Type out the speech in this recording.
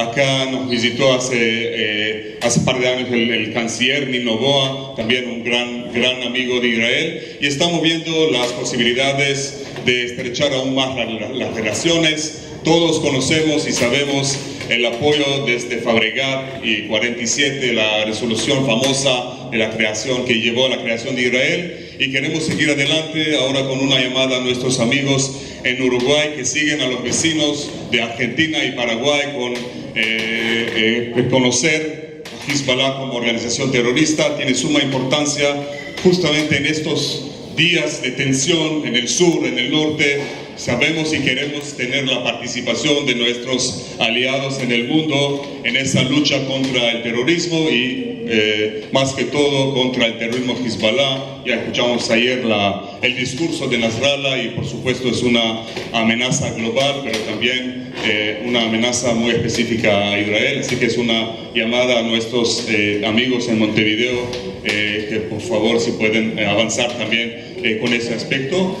Acá nos visitó hace, eh, hace par de años el, el canciller Nino Boa, también un gran, gran amigo de Israel, y estamos viendo las posibilidades de estrechar aún más la- las relaciones. Todos conocemos y sabemos el apoyo desde Fabregat y 47, la resolución famosa de la creación que llevó a la creación de Israel y queremos seguir adelante ahora con una llamada a nuestros amigos en Uruguay que siguen a los vecinos de Argentina y Paraguay con eh, eh, reconocer a Hezbollah como organización terrorista. Tiene suma importancia justamente en estos días de tensión en el sur, en el norte, sabemos y queremos tener la participación de nuestros aliados en el mundo en esa lucha contra el terrorismo y eh, más que todo contra el terrorismo Hezbollah. Ya escuchamos ayer la, el discurso de Nasrallah y por supuesto es una amenaza global, pero también eh, una amenaza muy específica a Israel. Así que es una llamada a nuestros eh, amigos en Montevideo eh, que por favor si pueden eh, avanzar también con ese aspecto.